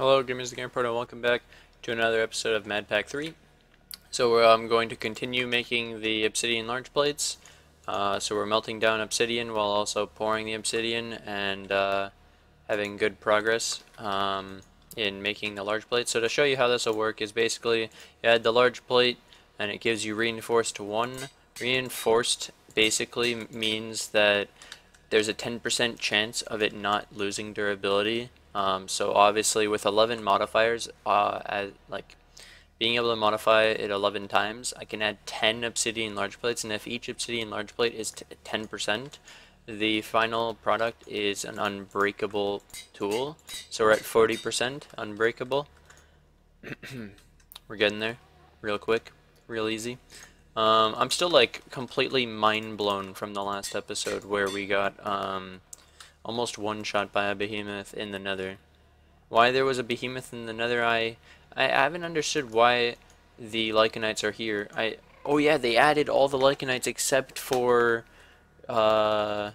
Hello, Gamers the Game Pro, and welcome back to another episode of Mad Pack 3. So I'm going to continue making the obsidian large plates. Uh, so we're melting down obsidian while also pouring the obsidian and uh, having good progress um, in making the large plate. So to show you how this will work is basically you add the large plate and it gives you reinforced 1. Reinforced basically means that there's a 10% chance of it not losing durability. Um, so obviously with 11 modifiers, uh, as, like being able to modify it 11 times, I can add 10 obsidian large plates, and if each obsidian large plate is 10%, the final product is an unbreakable tool. So we're at 40% unbreakable. we're getting there real quick, real easy. Um, I'm still like completely mind blown from the last episode where we got um, almost one shot by a behemoth in the nether. Why there was a behemoth in the nether, I I haven't understood why the Lycanites are here. I oh yeah, they added all the Lycanites except for uh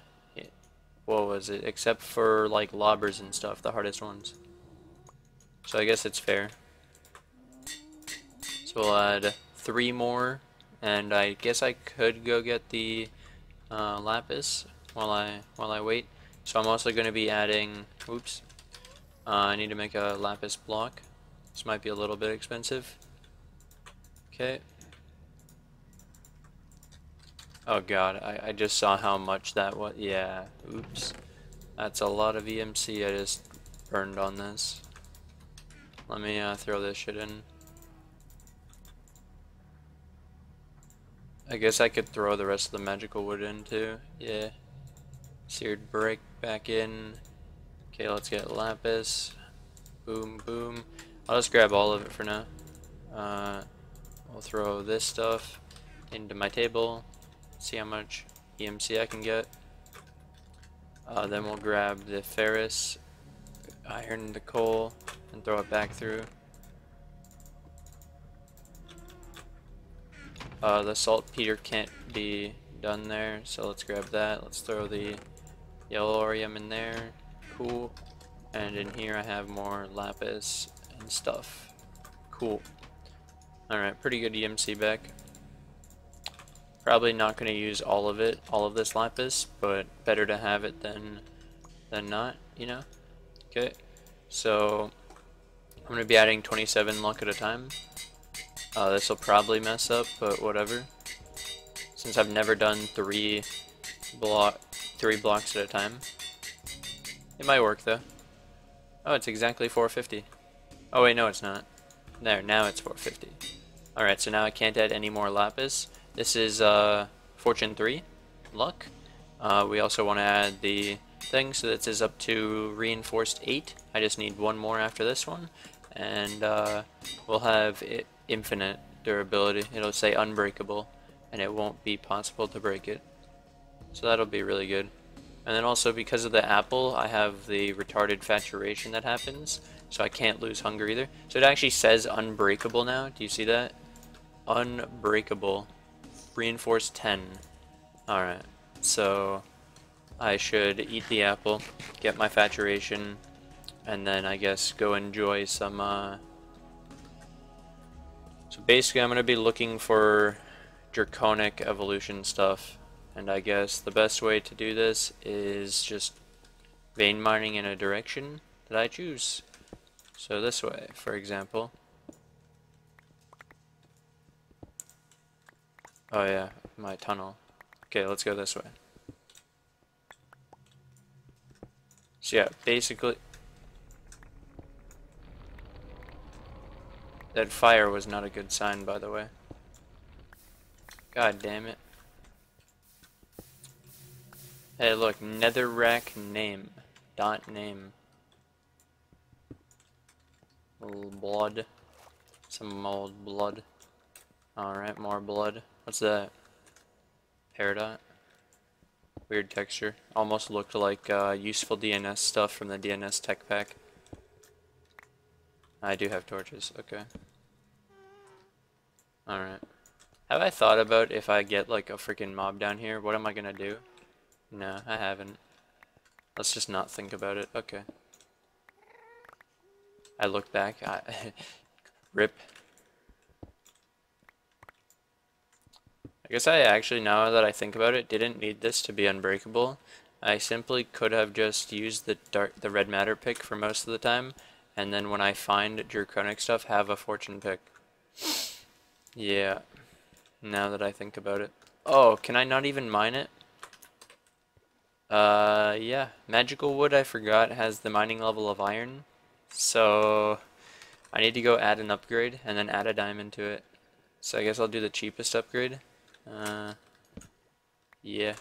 what was it? Except for like lobbers and stuff, the hardest ones. So I guess it's fair. So we'll add three more and I guess I could go get the uh, lapis while I while I wait. So I'm also going to be adding. Oops. Uh, I need to make a lapis block. This might be a little bit expensive. Okay. Oh god, I, I just saw how much that was. Yeah, oops. That's a lot of EMC I just burned on this. Let me uh, throw this shit in. I guess I could throw the rest of the magical wood in too. Yeah. Seared brick back in. Okay, let's get lapis. Boom, boom. I'll just grab all of it for now. Uh, I'll throw this stuff into my table. See how much EMC I can get. Uh, then we'll grab the ferrous, iron the coal, and throw it back through. Uh, the saltpeter can't be done there, so let's grab that. Let's throw the yellorium in there. Cool. And in here I have more lapis and stuff. Cool. Alright, pretty good EMC back. Probably not going to use all of it, all of this lapis, but better to have it than than not, you know? Okay, so I'm going to be adding 27 luck at a time. Uh, this will probably mess up, but whatever. Since I've never done three block three blocks at a time. It might work though. Oh, it's exactly 450. Oh wait, no it's not. There, now it's 450. Alright, so now I can't add any more lapis. This is uh, Fortune 3, luck. Uh, we also want to add the thing, so this is up to reinforced 8. I just need one more after this one. And uh, we'll have it infinite durability. It'll say unbreakable, and it won't be possible to break it. So that'll be really good. And then also because of the apple, I have the retarded saturation that happens, so I can't lose hunger either. So it actually says unbreakable now. Do you see that? Unbreakable. Reinforced 10. Alright, so I should eat the apple, get my saturation, and then I guess go enjoy some uh, so basically I'm going to be looking for draconic evolution stuff. And I guess the best way to do this is just vein mining in a direction that I choose. So this way, for example. Oh yeah, my tunnel. Okay, let's go this way. So yeah, basically That fire was not a good sign, by the way. God damn it. Hey, look, netherrack name. Dot name. blood. Some old blood. Alright, more blood. What's that? Peridot. Weird texture. Almost looked like uh, useful DNS stuff from the DNS tech pack. I do have torches, okay. Alright. Have I thought about if I get like a freaking mob down here, what am I gonna do? No, I haven't. Let's just not think about it, okay. I look back, I, rip. I guess I actually, now that I think about it, didn't need this to be unbreakable. I simply could have just used the dark, the red matter pick for most of the time, and then when I find draconic stuff, have a fortune pick. Yeah, now that I think about it. Oh, can I not even mine it? Uh, yeah. Magical wood, I forgot, has the mining level of iron. So, I need to go add an upgrade and then add a diamond to it. So I guess I'll do the cheapest upgrade. Uh, yeah.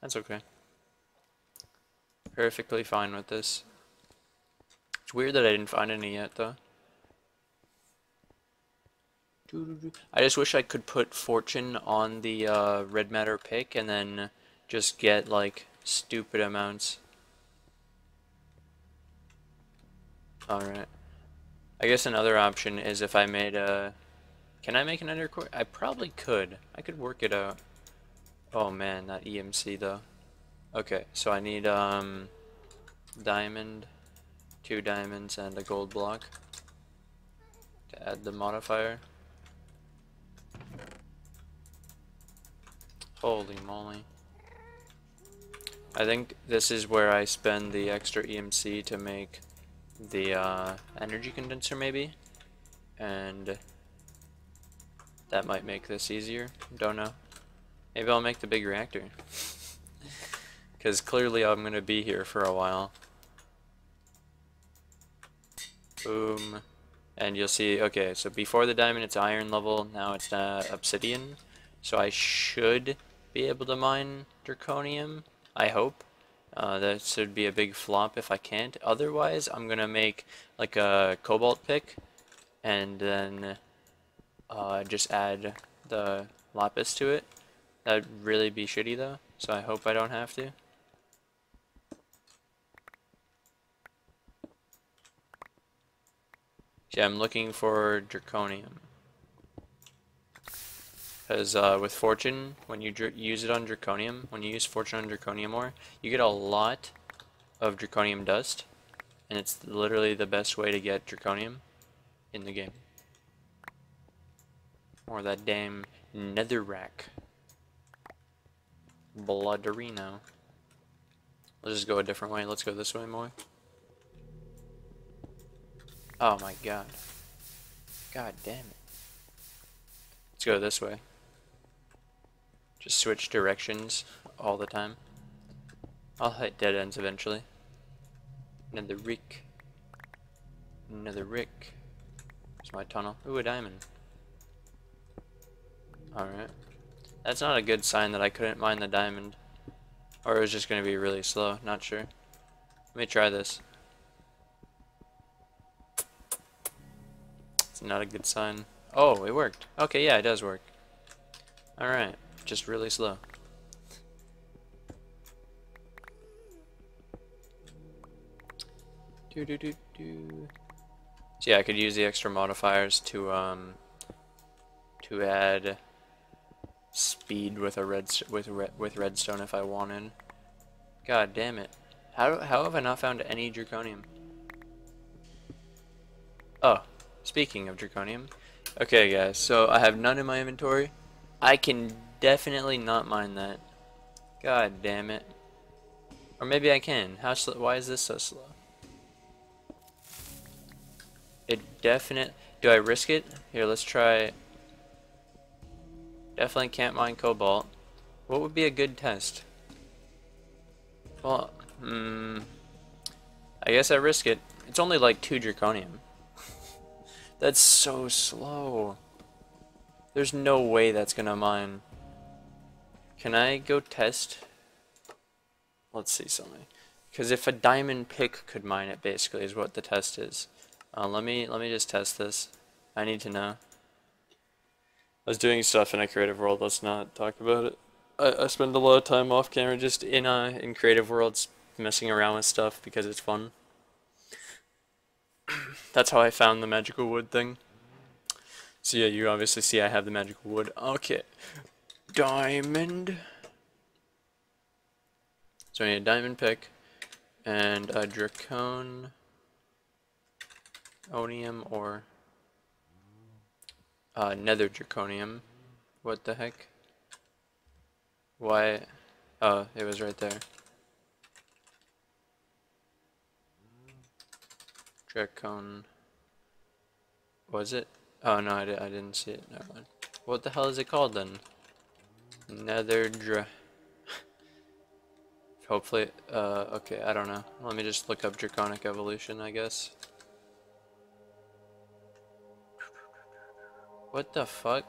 That's okay. Perfectly fine with this. It's weird that I didn't find any yet, though. I just wish I could put fortune on the uh, red matter pick and then just get like stupid amounts. Alright. I guess another option is if I made a... Can I make an undercore? I probably could. I could work it out. Oh man, that EMC though. Okay, so I need um diamond, two diamonds, and a gold block to add the modifier. Holy moly. I think this is where I spend the extra EMC to make the uh, energy condenser maybe. And that might make this easier. Don't know. Maybe I'll make the big reactor. Because clearly I'm gonna be here for a while. Boom. And you'll see okay so before the diamond it's iron level. Now it's uh, obsidian. So I should be able to mine draconium I hope. Uh, that should be a big flop if I can't. Otherwise, I'm gonna make like a cobalt pick and then uh, just add the lapis to it. That'd really be shitty though, so I hope I don't have to. Yeah, I'm looking for draconium. Because uh, with Fortune, when you use it on Draconium, when you use Fortune on Draconium ore, you get a lot of Draconium dust. And it's literally the best way to get Draconium in the game. Or that damn Netherrack. Blooderino. Let's just go a different way. Let's go this way more. Oh my god. God damn it. Let's go this way. Just switch directions all the time. I'll hit dead ends eventually. Netherrack. Another Rick. There's my tunnel. Ooh, a diamond. Alright. That's not a good sign that I couldn't mine the diamond. Or it was just going to be really slow. Not sure. Let me try this. It's not a good sign. Oh, it worked. Okay, yeah, it does work. Alright just really slow. Do do do do. So yeah, I could use the extra modifiers to um to add speed with a red with red, with redstone if I wanted. God damn it! How how have I not found any draconium? Oh, speaking of draconium, okay guys, so I have none in my inventory. I can definitely not mind that. God damn it. Or maybe I can. How slow? Why is this so slow? It definite. Do I risk it? Here, let's try. Definitely can't mine cobalt. What would be a good test? Well, hmm. I guess I risk it. It's only like two draconium. that's so slow. There's no way that's gonna mine. Can I go test? Let's see something. Because if a diamond pick could mine it, basically, is what the test is. Uh, let me let me just test this. I need to know. I was doing stuff in a creative world. Let's not talk about it. I, I spend a lot of time off camera just in uh in creative worlds messing around with stuff because it's fun. That's how I found the magical wood thing. So yeah, you obviously see I have the magical wood. Okay, diamond. So I need a diamond pick and a dracone. draconium or uh, nether draconium. What the heck? Why? Oh, it was right there. Dracon. Was it? Oh no, I, di I didn't see it. Never mind. What the hell is it called then? Nether dra. Hopefully, uh, okay, I don't know. Let me just look up Draconic Evolution, I guess. What the fuck?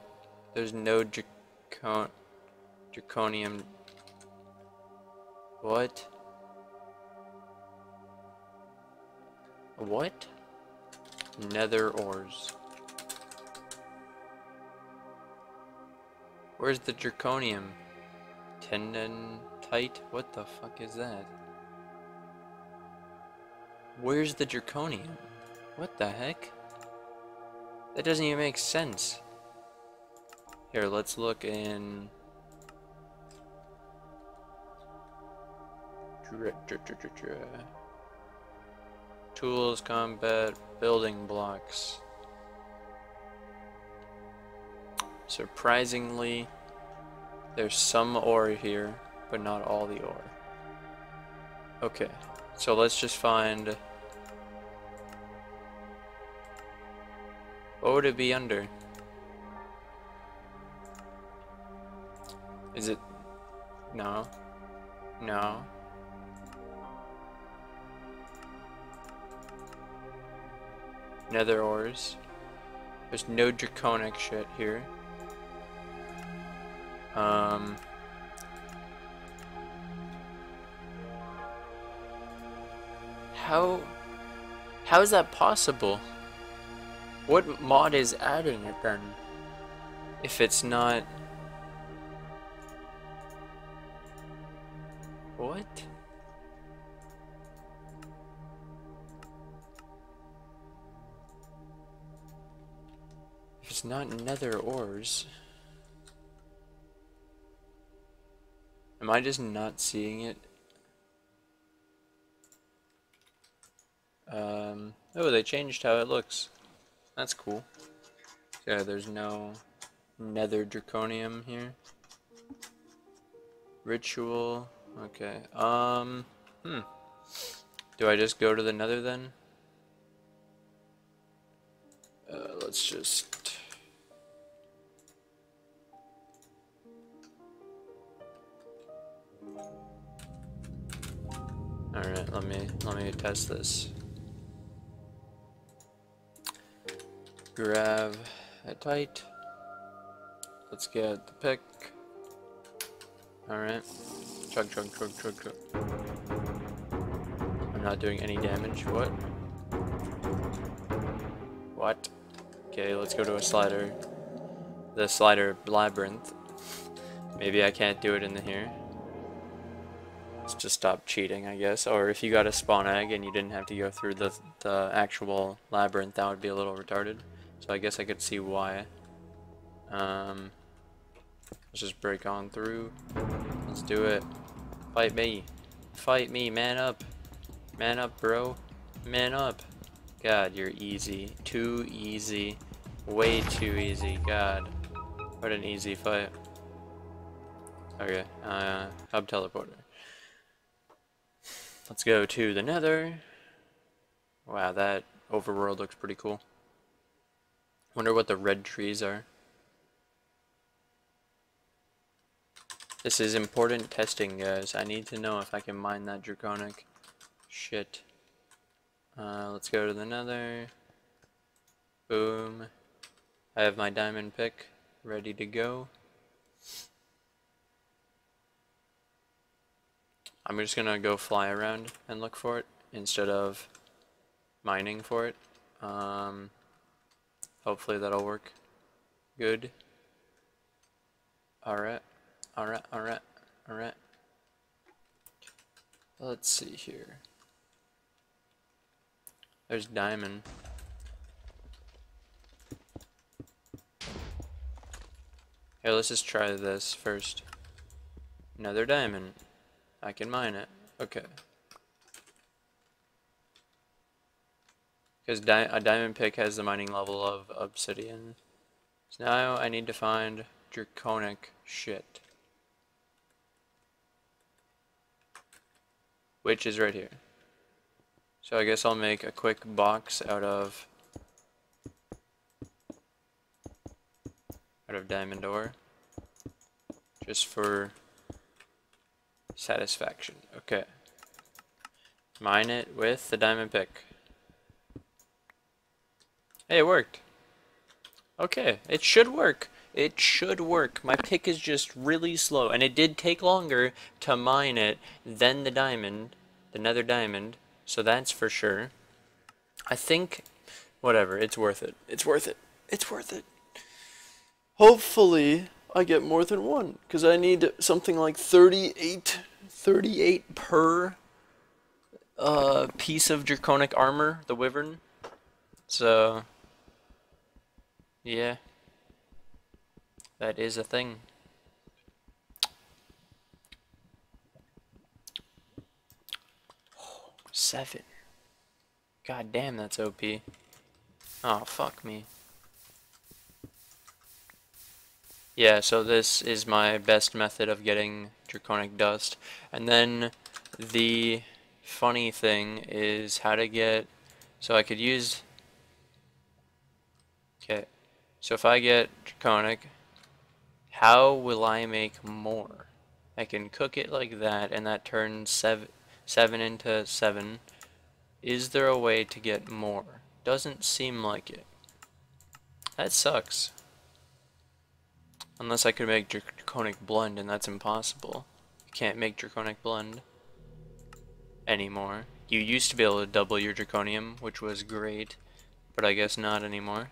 There's no Dracon... Draconium... What? What? Nether ores. Where's the Draconium? Tendon tight? What the fuck is that? Where's the Draconium? What the heck? That doesn't even make sense. Here, let's look in... Tools, combat, building blocks. Surprisingly, there's some ore here, but not all the ore. Okay, so let's just find... What would it be under? Is it... No. No. Nether ores. There's no draconic shit here. Um... How... How is that possible? What mod is adding it then? If it's not... What? If it's not nether ores... Am I just not seeing it? Um, oh, they changed how it looks. That's cool. Yeah, there's no nether draconium here. Ritual. Okay. Um, hmm. Do I just go to the nether then? Uh, let's just let me test this. Grab it tight. Let's get the pick. Alright. Chug chug chug chug chug. I'm not doing any damage. What? What? Okay, let's go to a slider. The slider labyrinth. Maybe I can't do it in the here. Just stop cheating, I guess. Or if you got a spawn egg and you didn't have to go through the, the actual labyrinth, that would be a little retarded. So I guess I could see why. Um, let's just break on through. Let's do it. Fight me. Fight me, man up. Man up, bro. Man up. God, you're easy. Too easy. Way too easy. God. What an easy fight. Okay, uh, hub teleporter. Let's go to the nether. Wow, that overworld looks pretty cool. Wonder what the red trees are. This is important testing, guys. I need to know if I can mine that draconic shit. Uh, let's go to the nether. Boom. I have my diamond pick ready to go. I'm just gonna go fly around and look for it instead of mining for it. Um, hopefully that'll work good. Alright, alright, alright, alright. Let's see here. There's diamond. Here, let's just try this first. Another diamond. I can mine it. Okay. Because di a diamond pick has the mining level of obsidian. So now I need to find draconic shit. Which is right here. So I guess I'll make a quick box out of out of diamond ore. Just for satisfaction. Okay. Mine it with the diamond pick. Hey, it worked. Okay, it should work. It should work. My pick is just really slow, and it did take longer to mine it than the diamond, the nether diamond, so that's for sure. I think, whatever, it's worth it. It's worth it. It's worth it. Hopefully, I get more than one, because I need something like 38, 38 per uh, piece of draconic armor, the wyvern. So, yeah. That is a thing. Seven. God damn, that's OP. Oh, fuck me. Yeah, so this is my best method of getting draconic dust. And then the funny thing is how to get... So I could use Okay, so if I get draconic, how will I make more? I can cook it like that, and that turns seven, seven into seven. Is there a way to get more? Doesn't seem like it. That sucks. Unless I could make draconic blend, and that's impossible. You can't make draconic blend anymore. You used to be able to double your draconium, which was great, but I guess not anymore.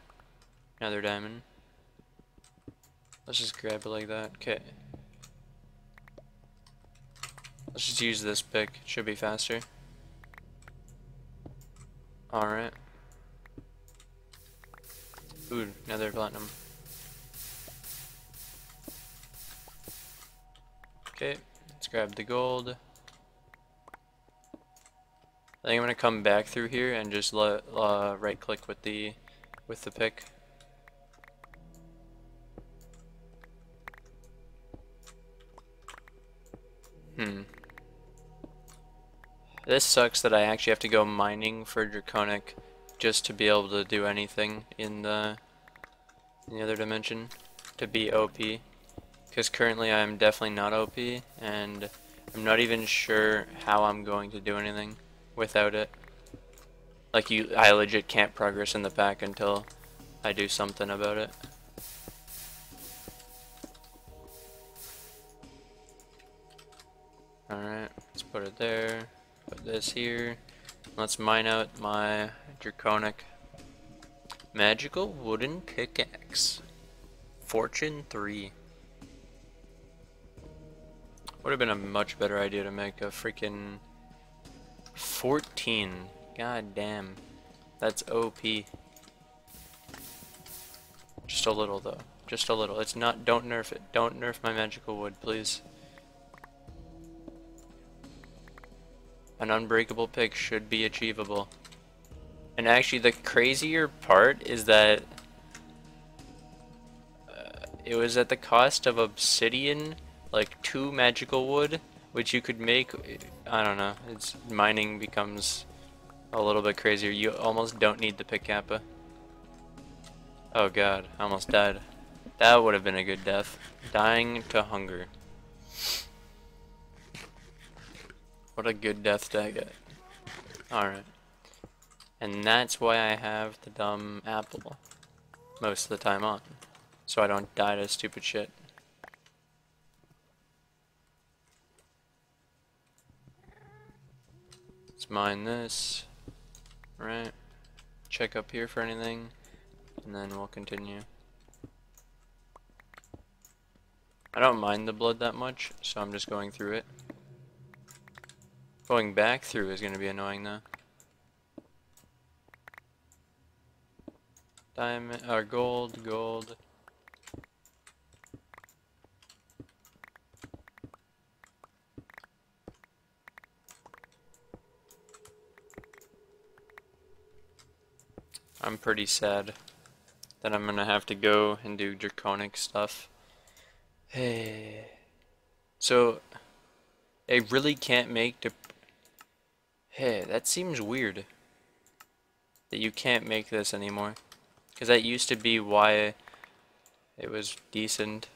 Another diamond. Let's just grab it like that. Okay. Let's just use this pick. Should be faster. Alright. Ooh, another platinum. Okay, let's grab the gold. I think I'm gonna come back through here and just let uh, right click with the with the pick. Hmm. This sucks that I actually have to go mining for Draconic just to be able to do anything in the, in the other dimension to be OP. Because currently I am definitely not OP and I'm not even sure how I'm going to do anything without it. Like you, I legit can't progress in the pack until I do something about it. Alright, let's put it there. Put this here. Let's mine out my draconic magical wooden pickaxe. Fortune 3. Would have been a much better idea to make a freaking 14. God damn. That's OP. Just a little though. Just a little. It's not, don't nerf it. Don't nerf my magical wood, please. An unbreakable pick should be achievable. And actually the crazier part is that uh, it was at the cost of obsidian, like two magical wood, which you could make, I don't know, it's mining becomes a little bit crazier. You almost don't need the pick kappa. Oh god, I almost died. That would have been a good death. Dying to hunger. What a good death to get. Alright. And that's why I have the dumb apple most of the time on. So I don't die to stupid shit. Let's mine this. Right. Check up here for anything. And then we'll continue. I don't mind the blood that much, so I'm just going through it. Going back through is going to be annoying though. Diamond, or uh, gold, gold. I'm pretty sad that I'm gonna have to go and do draconic stuff. Hey. So, I really can't make the... Hey, that seems weird. That you can't make this anymore. Because that used to be why it was decent.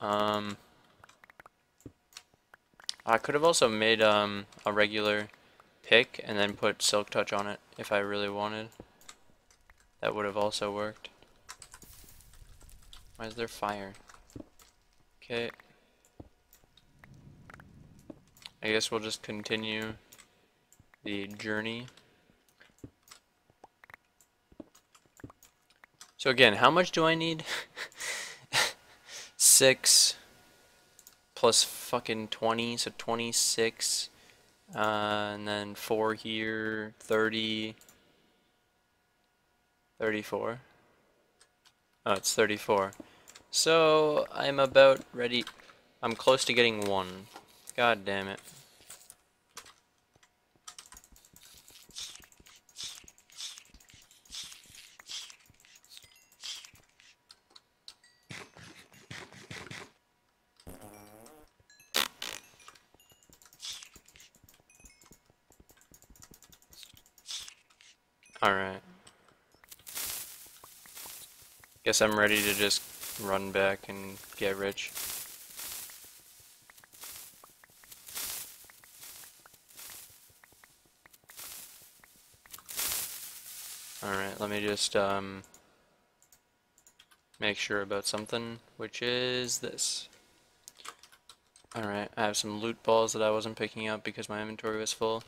Um, I could have also made um, a regular pick and then put silk touch on it if I really wanted. That would have also worked. Why is there fire? Okay. I guess we'll just continue the journey. So again, how much do I need? Six plus fucking 20, so 26. Uh, and then 4 here, 30, 34. Oh, it's 34. So, I'm about ready. I'm close to getting one. God damn it. Alright. Guess I'm ready to just run back and get rich. Alright, let me just um, make sure about something, which is this. Alright, I have some loot balls that I wasn't picking up because my inventory was full.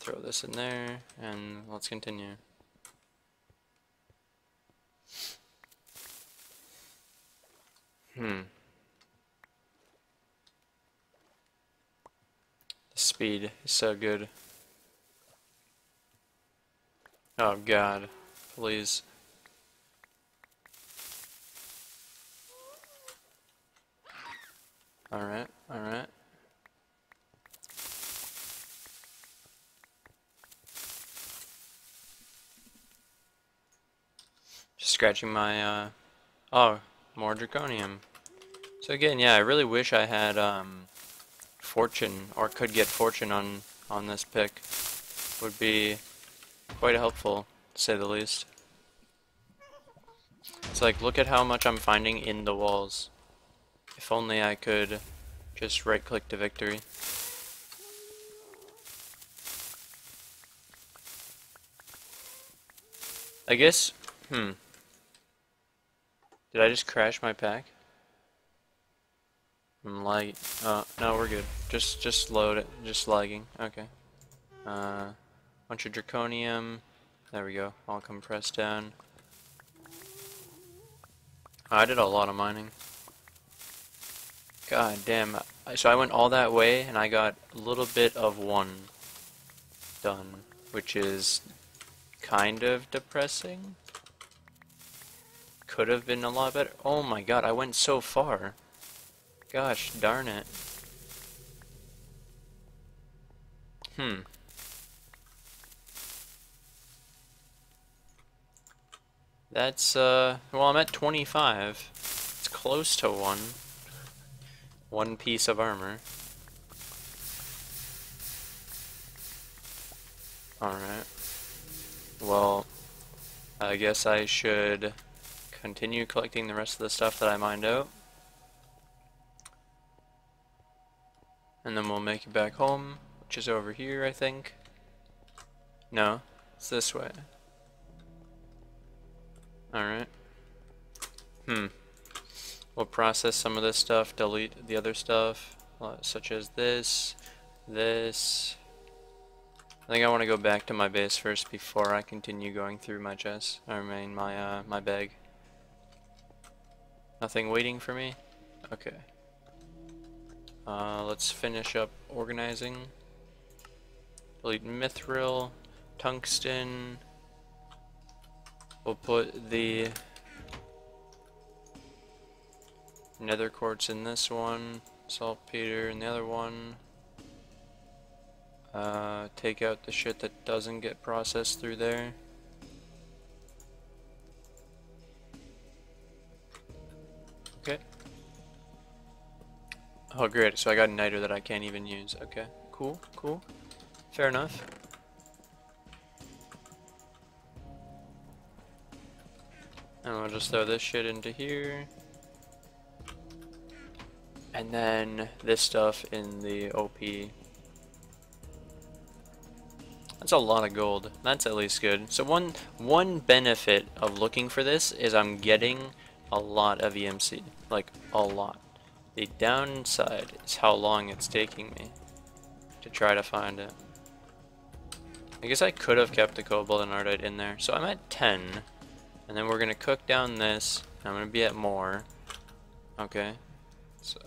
Throw this in there, and let's continue. Hmm. The speed is so good. Oh god, please. Alright, alright. Just scratching my, uh, oh, more draconium. So again, yeah, I really wish I had, um, fortune, or could get fortune on, on this pick. Would be quite helpful, to say the least. It's like, look at how much I'm finding in the walls. If only I could just right-click to victory. I guess, hmm, did I just crash my pack? I'm lag. Oh, no, we're good. Just, just load it. Just lagging. Okay. Uh, bunch of draconium. There we go. All compressed down. I did a lot of mining. God damn. So I went all that way and I got a little bit of one done, which is kind of depressing could have been a lot better. Oh my god, I went so far. Gosh, darn it. Hmm. That's, uh, well, I'm at 25. It's close to one. One piece of armor. Alright. Well, I guess I should continue collecting the rest of the stuff that I mined out. And then we'll make it back home, which is over here, I think. No, it's this way. Alright. Hmm. We'll process some of this stuff, delete the other stuff, uh, such as this, this. I think I want to go back to my base first before I continue going through my chest, I mean my, uh, my bag. Nothing waiting for me? Okay. Uh, let's finish up organizing. Delete mithril, tungsten. We'll put the nether quartz in this one, saltpeter in the other one. Uh, take out the shit that doesn't get processed through there. Oh great, so I got a niter that I can't even use. Okay, cool, cool. Fair enough. And we'll just throw this shit into here. And then this stuff in the OP. That's a lot of gold. That's at least good. So one one benefit of looking for this is I'm getting a lot of EMC. Like, a lot. The downside is how long it's taking me to try to find it. I guess I could have kept the cobalt and ardite in there. So I'm at 10. And then we're going to cook down this. I'm going to be at more. Okay. So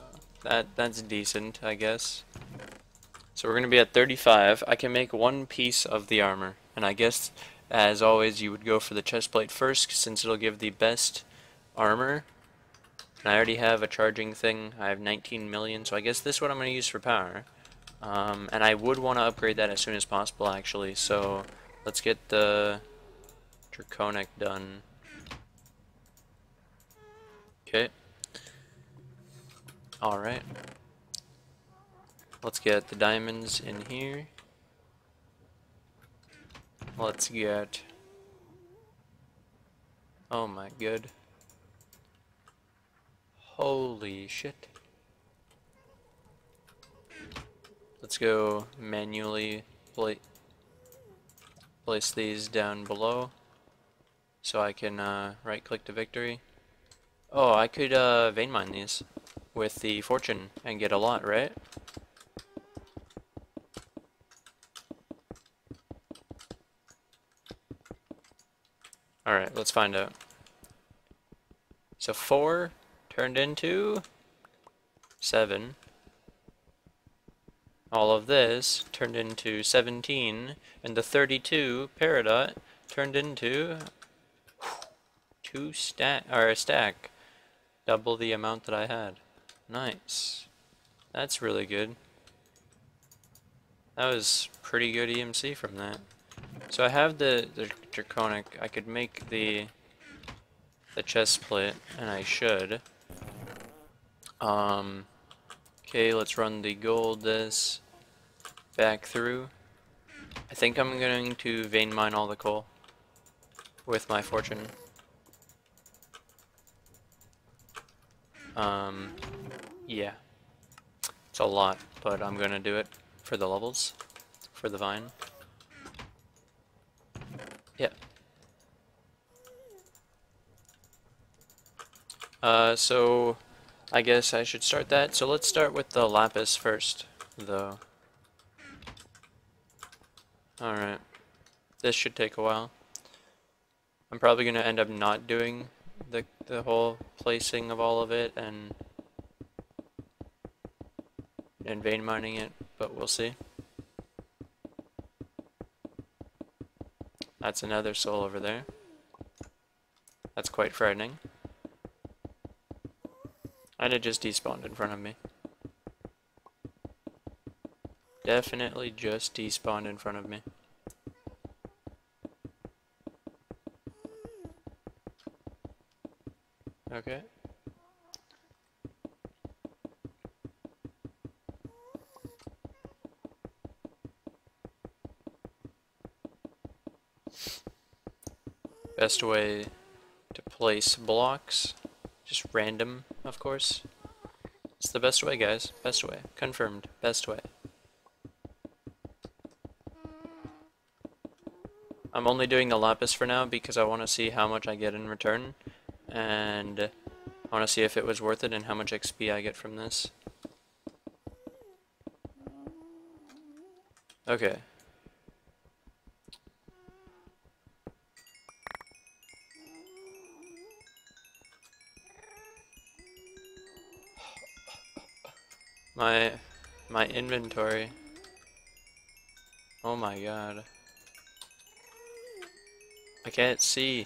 that that's decent, I guess. So we're going to be at 35. I can make one piece of the armor. And I guess, as always, you would go for the chest plate first, since it'll give the best armor. And I already have a charging thing. I have 19 million, so I guess this is what I'm going to use for power. Um, and I would want to upgrade that as soon as possible, actually. So let's get the Draconic done. Okay. Alright. Let's get the diamonds in here. Let's get... Oh my good. Holy shit. Let's go manually pla place these down below so I can uh, right click to victory. Oh, I could uh, vein mine these with the fortune and get a lot, right? Alright, let's find out. So 4 turned into 7. All of this turned into 17, and the 32 peridot turned into two stack or a stack double the amount that I had. Nice. That's really good. That was pretty good EMC from that. So I have the, the draconic. I could make the the chest plate, and I should. Um. Okay, let's run the gold this back through. I think I'm going to vein mine all the coal with my fortune. Um, yeah. It's a lot, but I'm gonna do it for the levels, for the vine. Yeah. Uh, so I guess I should start that. So let's start with the lapis first, though. Alright. This should take a while. I'm probably going to end up not doing the, the whole placing of all of it and and vein mining it, but we'll see. That's another soul over there. That's quite frightening. And it just despawned in front of me. Definitely just despawned in front of me. Okay. Best way to place blocks, just random, of course. It's the best way, guys. Best way. Confirmed. Best way. I'm only doing the lapis for now because I want to see how much I get in return and I want to see if it was worth it and how much XP I get from this. Okay. My my inventory. Oh my god. I can't see.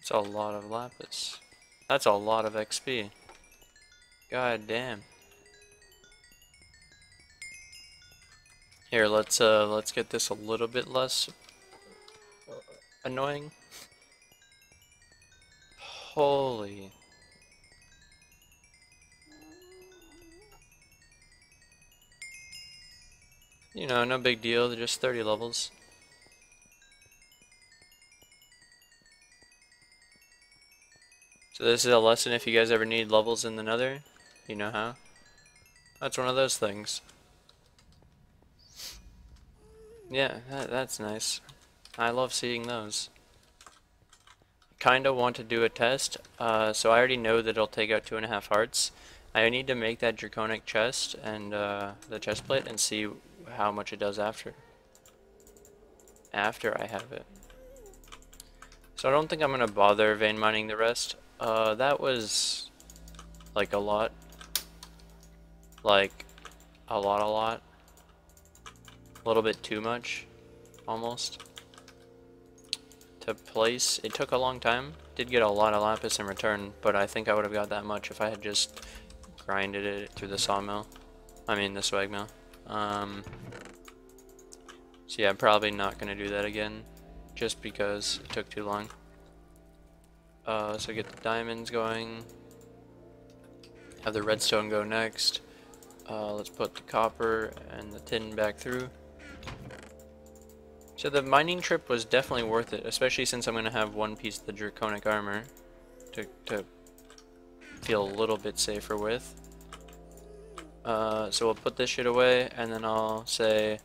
It's a lot of lapis. That's a lot of XP. God damn. Here, let's uh let's get this a little bit less annoying. Holy. You know, no big deal, they're just 30 levels. So this is a lesson if you guys ever need levels in the nether, you know how. That's one of those things. Yeah, that, that's nice. I love seeing those. Kinda want to do a test, uh, so I already know that it'll take out two and a half hearts. I need to make that draconic chest and uh, the chest plate and see how much it does after. After I have it. So I don't think I'm gonna bother vein mining the rest. Uh, that was like a lot. Like a lot, a lot. A little bit too much, almost. Place, it took a long time. Did get a lot of lapis in return, but I think I would have got that much if I had just grinded it through the sawmill. I mean, the swag mill. Um, so yeah, I'm probably not going to do that again, just because it took too long. Uh, so get the diamonds going. Have the redstone go next. Uh, let's put the copper and the tin back through. So the mining trip was definitely worth it, especially since I'm going to have one piece of the draconic armor to, to feel a little bit safer with. Uh, so we'll put this shit away, and then I'll say,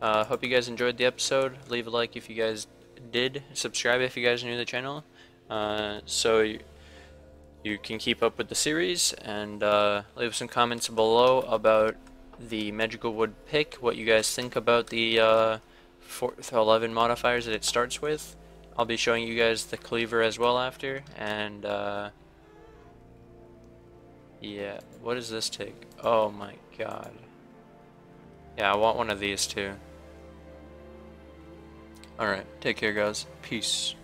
uh, hope you guys enjoyed the episode. Leave a like if you guys did. Subscribe if you guys are new to the channel. Uh, so you, you, can keep up with the series, and uh, leave some comments below about the magical wood pick, what you guys think about the uh, 11 modifiers that it starts with. I'll be showing you guys the cleaver as well after, and uh, yeah, what does this take? Oh my god. Yeah, I want one of these too. Alright, take care guys. Peace.